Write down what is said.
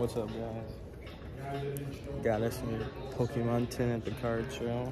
What's up, guys? Got us some Pokemon 10 at the card show.